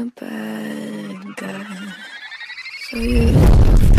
a bad guy. So you.